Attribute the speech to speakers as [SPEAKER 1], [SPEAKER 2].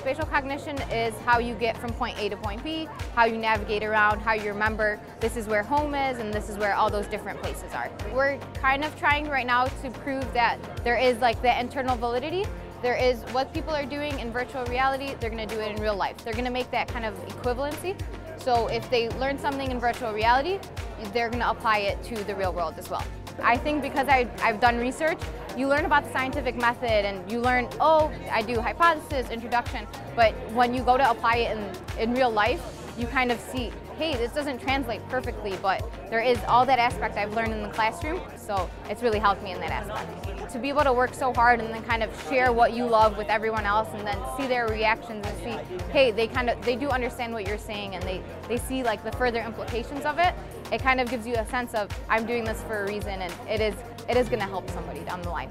[SPEAKER 1] Spatial cognition is how you get from point A to point B, how you navigate around, how you remember this is where home is and this is where all those different places are. We're kind of trying right now to prove that there is like the internal validity. There is what people are doing in virtual reality, they're going to do it in real life. They're going to make that kind of equivalency. So if they learn something in virtual reality, they're going to apply it to the real world as well. I think because I, have done research, you learn about the scientific method and you learn, oh, I do hypothesis, introduction, but when you go to apply it in, in real life, you kind of see, hey, this doesn't translate perfectly, but there is all that aspect I've learned in the classroom, so it's really helped me in that aspect. To be able to work so hard and then kind of share what you love with everyone else and then see their reactions and see, hey, they kind of, they do understand what you're saying and they, they see like the further implications of it, it kind of gives you a sense of, I'm doing this for a reason and it is, it is gonna help somebody down the line.